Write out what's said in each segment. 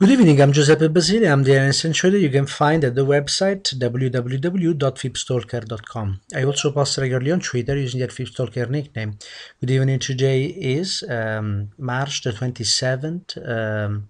Good evening, I'm Giuseppe Basile. I'm the trader you can find at the website www.fibstalker.com. I also post regularly on Twitter using the Fibstalker nickname. Good evening, today is um, March the 27th. Um,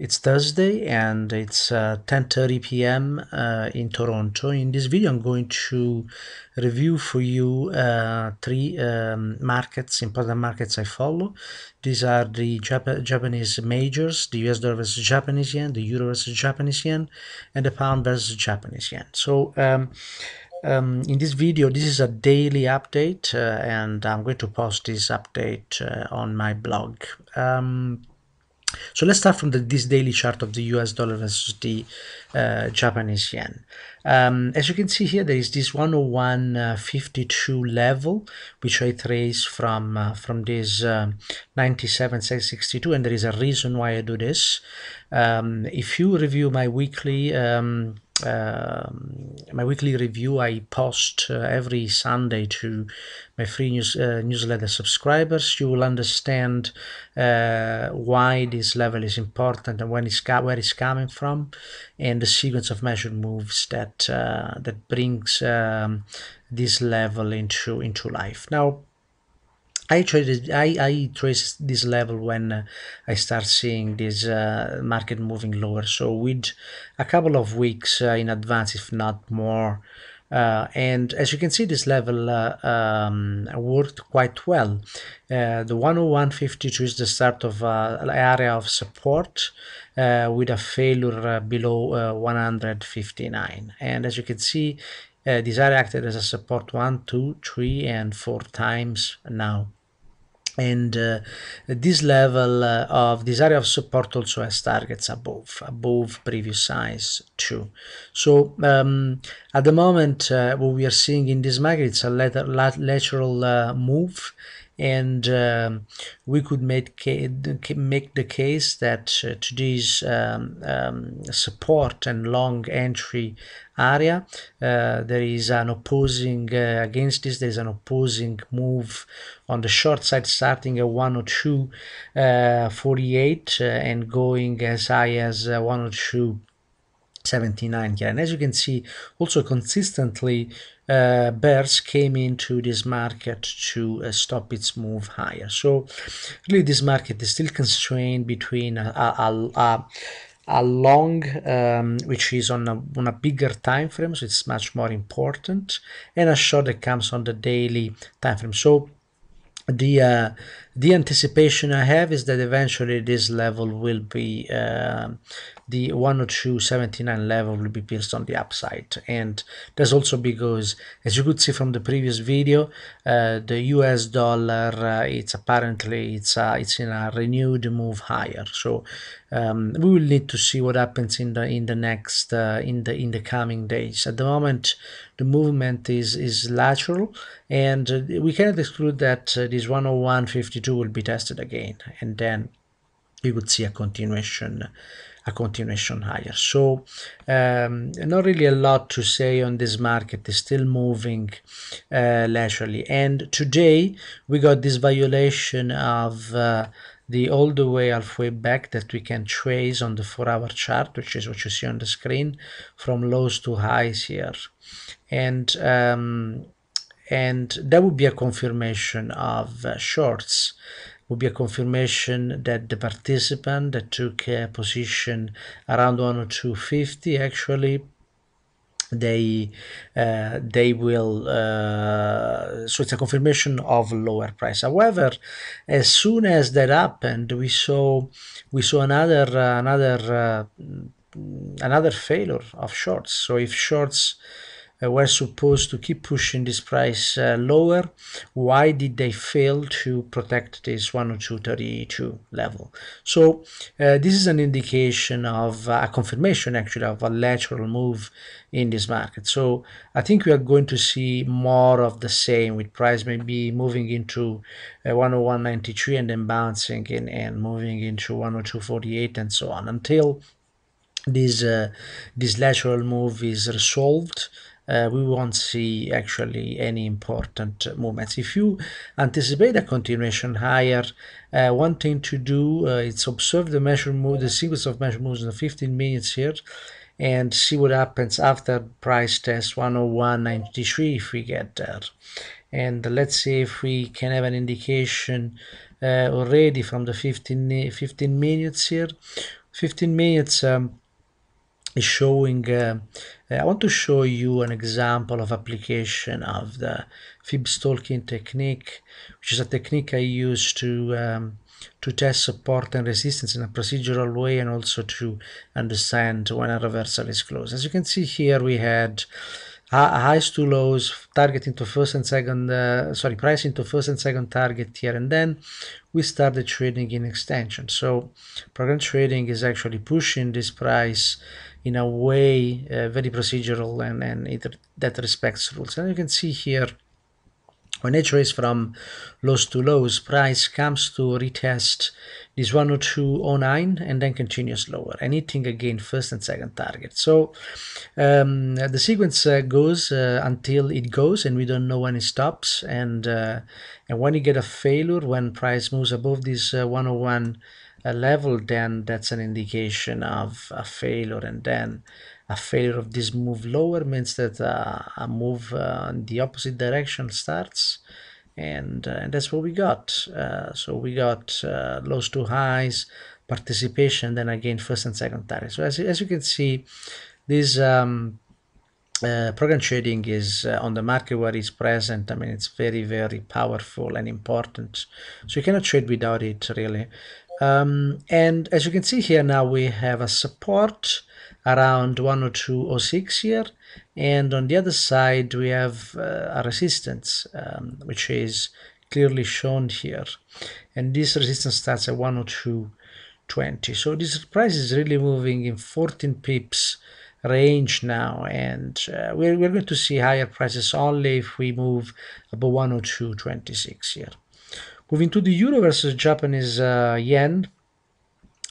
it's Thursday and it's uh, 10.30 p.m. Uh, in Toronto. In this video, I'm going to review for you uh, three um, markets, important markets I follow. These are the Jap Japanese majors, the US dollar versus Japanese yen, the euro versus Japanese yen, and the pound versus Japanese yen. So um, um, in this video, this is a daily update, uh, and I'm going to post this update uh, on my blog. Um, so let's start from the, this daily chart of the US dollar versus the uh, Japanese yen. Um, as you can see here, there is this 101.52 uh, level, which I trace from uh, from this uh, 97.62, and there is a reason why I do this. Um, if you review my weekly um, my weekly review I post uh, every Sunday to my free news uh, newsletter subscribers. You will understand uh, why this level is important and when it's where it's coming from, and the sequence of measured moves that that brings um, this level into into life. Now I traded, I, I trace this level when uh, I start seeing this uh, market moving lower. So with a couple of weeks uh, in advance, if not more. Uh, and as you can see, this level uh, um, worked quite well. Uh, the 101.52 is the start of an area of support with a failure below 159. And as you can see, this area acted as a support one, two, three, and four times now and uh, this level uh, of this area of support also has targets above above previous size too. So um, at the moment uh, what we are seeing in this market it's a lateral uh, move and um, we could make make the case that uh, today's um, um, support and long entry area uh, there is an opposing uh, against this there is an opposing move on the short side starting at 102 uh, 48 uh, and going as high as uh, 102 79 here. And as you can see also consistently uh, bears came into this market to uh, stop its move higher. So really this market is still constrained between a, a, a, a long um, which is on a, on a bigger time frame so it's much more important and a short that comes on the daily time frame so the uh, the anticipation I have is that eventually this level will be uh, the 102.79 level will be pierced on the upside. And that's also because as you could see from the previous video uh, the US dollar uh, it's apparently it's uh, it's in a renewed move higher. So um, we will need to see what happens in the in the next uh, in the in the coming days. At the moment the movement is is lateral and uh, we cannot exclude that uh, this 101.52 will be tested again. And then we would see a continuation a continuation higher. So um, not really a lot to say on this market. is still moving uh, leisurely. And today we got this violation of uh, the all the way halfway back that we can trace on the four hour chart, which is what you see on the screen from lows to highs here. And um, and that would be a confirmation of uh, shorts would be a confirmation that the participant that took a position around 102.50 actually they uh, they will uh, so it's a confirmation of lower price. However as soon as that happened we saw we saw another uh, another another failure of shorts. So if shorts were supposed to keep pushing this price uh, lower. Why did they fail to protect this 102.32 level? So uh, this is an indication of uh, a confirmation actually of a lateral move in this market. So i think we are going to see more of the same with price maybe moving into uh, 101.93 and then bouncing in and moving into 102.48 and so on until this uh, this lateral move is resolved uh, we won't see actually any important movements. If you anticipate a continuation higher, uh, one thing to do uh, is observe the measure move, the sequence of measure moves in the 15 minutes here and see what happens after price test 101.93 if we get there. And let's see if we can have an indication uh, already from the 15, 15 minutes here. 15 minutes um, is showing uh, I want to show you an example of application of the fib stalking technique which is a technique I use to um, to test support and resistance in a procedural way and also to understand when a reversal is closed. As you can see here we had highs to lows targeting to first and second uh, sorry pricing to first and second target here and then. We started trading in extension. So program trading is actually pushing this price in a way uh, very procedural and, and it, that respects rules. And you can see here when it trace from lows to lows, price comes to retest this 102.09 and then continues lower, anything again first and second target. So um, the sequence uh, goes uh, until it goes and we don't know when it stops. And, uh, and when you get a failure, when price moves above this uh, 101 uh, level, then that's an indication of a failure. And then a failure of this move lower means that uh, a move uh, in the opposite direction starts and, uh, and that's what we got uh, so we got uh, lows to highs participation then again first and second target so as, as you can see this um, uh, program trading is uh, on the market where it's present. I mean, it's very, very powerful and important. So you cannot trade without it, really. Um, and as you can see here now, we have a support around 102.06 here and on the other side we have uh, a resistance um, which is clearly shown here. And this resistance starts at 102.20 so this price is really moving in 14 pips range now. And uh, we're, we're going to see higher prices only if we move above 102.26 here. Moving to the euro versus japanese uh, yen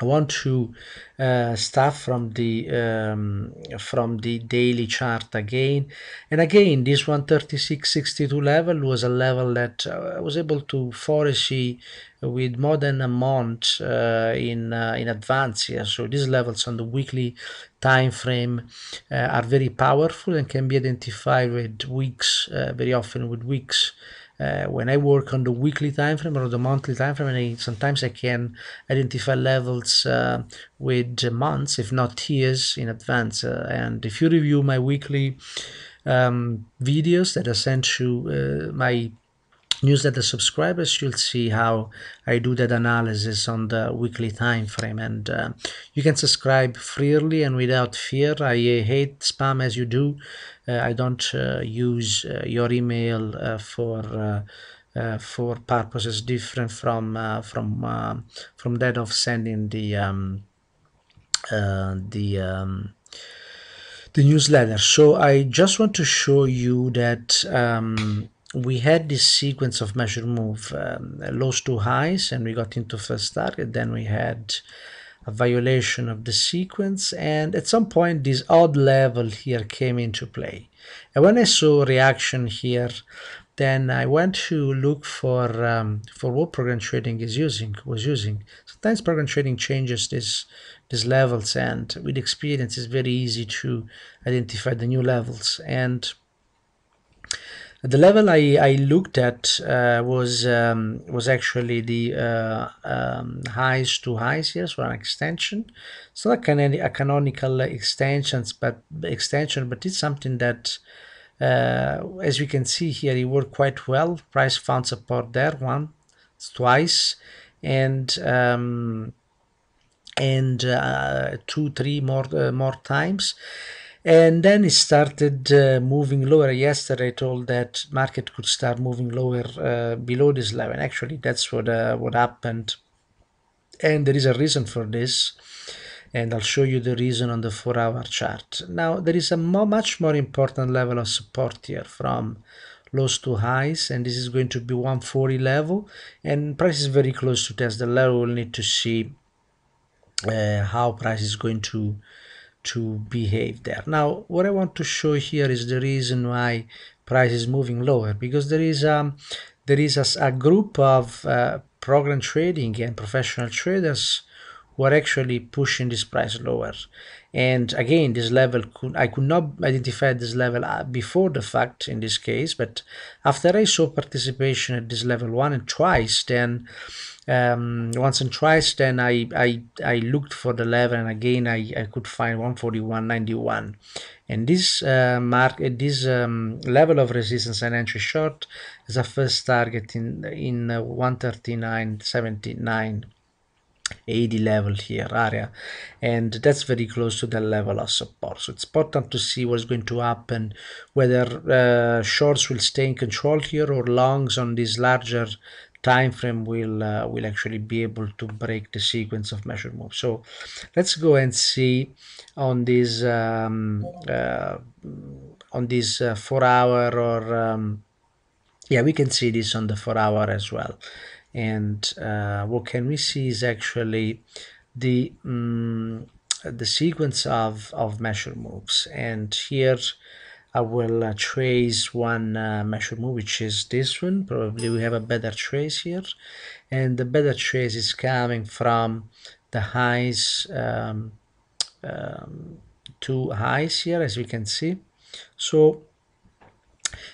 I want to uh, start from the um, from the daily chart again. And again this 136.62 level was a level that uh, I was able to foresee with more than a month uh, in uh, in advance here. So these levels on the weekly time frame uh, are very powerful and can be identified with weeks uh, very often with weeks uh, when I work on the weekly time frame or the monthly time frame, I, sometimes I can identify levels uh, with months, if not years, in advance. Uh, and if you review my weekly um, videos that I sent you, uh, my newsletter subscribers you'll see how I do that analysis on the weekly time frame. And uh, you can subscribe freely and without fear. I uh, hate spam as you do. Uh, I don't uh, use uh, your email uh, for for purposes different from from from that of sending the um, the um, the newsletter. So I just want to show you that um, we had this sequence of measure move um, lows to highs and we got into first target. Then we had a violation of the sequence and at some point this odd level here came into play. And when I saw reaction here then I went to look for um, for what program trading is using was using. Sometimes program trading changes this these levels and with experience it's very easy to identify the new levels. And the level I, I looked at uh, was um, was actually the uh, um, highs to highs here, so an extension. It's not a, can a canonical extensions, but extension, but it's something that, uh, as we can see here, it worked quite well. Price found support there one, twice, and um, and uh, two, three more uh, more times and then it started uh, moving lower. Yesterday I told that market could start moving lower uh, below this level. Actually that's what uh, what happened. And there is a reason for this and I'll show you the reason on the four hour chart. Now there is a much more important level of support here from lows to highs and this is going to be 140 level. And price is very close to test the level. We'll need to see uh, how price is going to to behave there. Now, what I want to show here is the reason why price is moving lower because there is um, there is a, a group of uh, program trading and professional traders who are actually pushing this price lower. And again, this level could I could not identify this level uh, before the fact in this case, but after I saw participation at this level one and twice, then um, once and twice then I, I I looked for the level and again I, I could find 141.91 and this uh, mark uh, this um, level of resistance and entry short is a first target in in uh, 139.79 80 level here area. And that's very close to the level of support. So it's important to see what's going to happen whether uh, shorts will stay in control here or longs on this larger time frame will uh, will actually be able to break the sequence of measured moves. So let's go and see on this um, uh, on this uh, four hour or um, yeah we can see this on the four hour as well. And uh, what can we see is actually the um, the sequence of of measure moves. And here I will uh, trace one uh, measure move which is this one. Probably we have a better trace here. And the better trace is coming from the highs um, um, two highs here as we can see. So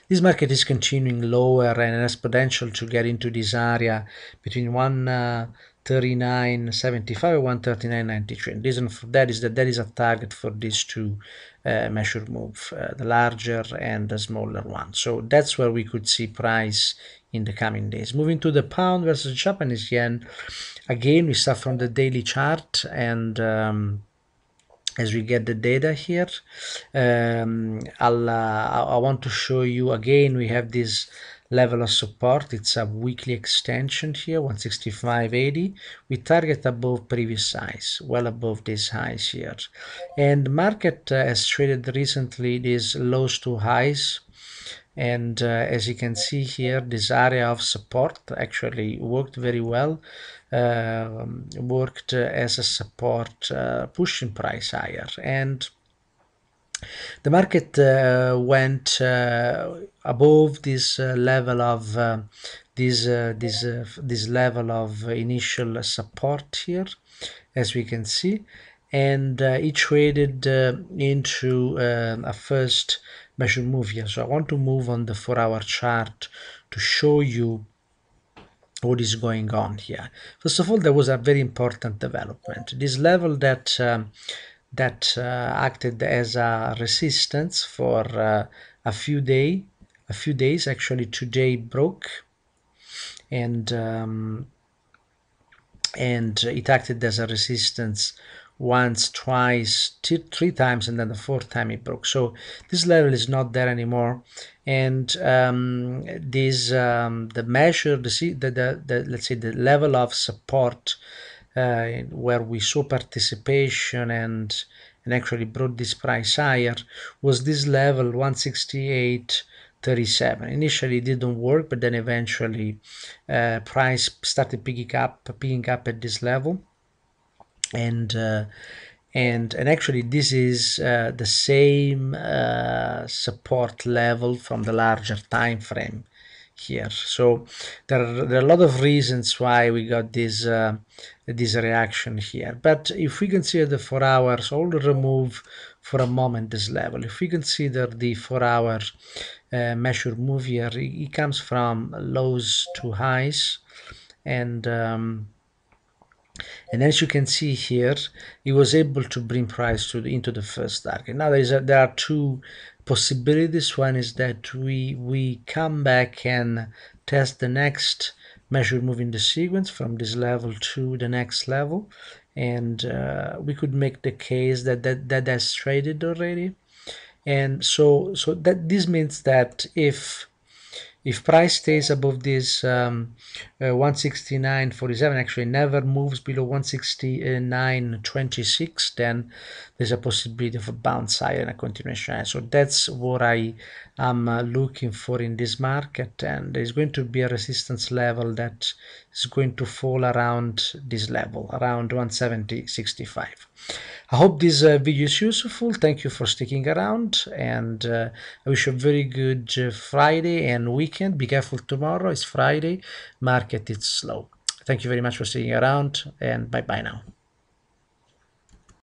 this market is continuing lower and has potential to get into this area between 139.75 and 139.93 and reason for that is that there is a target for these two uh, measure move uh, the larger and the smaller one. So that's where we could see price in the coming days. Moving to the pound versus japanese yen again we start from the daily chart and um, as we get the data here um, I'll, uh, I want to show you again we have this level of support. It's a weekly extension here 165.80 we target above previous highs well above these highs here. And market uh, has traded recently these lows to highs. And uh, as you can see here this area of support actually worked very well. Uh, worked as a support uh, pushing price higher. And the market uh, went uh, above this uh, level of this this this level of initial support here as we can see. And it traded into a first measure move here. So I want to move on the four hour chart to show you what is going on here. First of all there was a very important development. This level that um, that uh, acted as a resistance for uh, a few day a few days. Actually today broke and um, and it acted as a resistance once twice three times and then the fourth time it broke. So this level is not there anymore. And um, this um, the measure the, the, the, the let's say the level of support where we saw participation and and actually brought this price higher was this level 168.37 initially it didn't work but then eventually uh, price started picking up picking up at this level. And uh, and and actually this is uh, the same uh, support level from the larger time frame here. So there are, there are a lot of reasons why we got this uh, this reaction here. But if we consider the four hours I'll remove for a moment this level. If we consider the four hour uh, measure move here it comes from lows to highs. And um, and as you can see here he was able to bring price to the, into the first target. Now there is a, there are two possibilities one is that we we come back and test the next measure moving the sequence from this level to the next level. And uh, we could make the case that that that has traded already. And so so that this means that if if price stays above this um, uh, 169.47 actually never moves below 169.26 then there's a possibility of a bounce higher and a continuation so that's what I am uh, looking for in this market and there's going to be a resistance level that is going to fall around this level around 170.65 I hope this uh, video is useful. Thank you for sticking around, and uh, I wish you a very good uh, Friday and weekend. Be careful tomorrow. It's Friday. Market is slow. Thank you very much for sticking around, and bye bye now.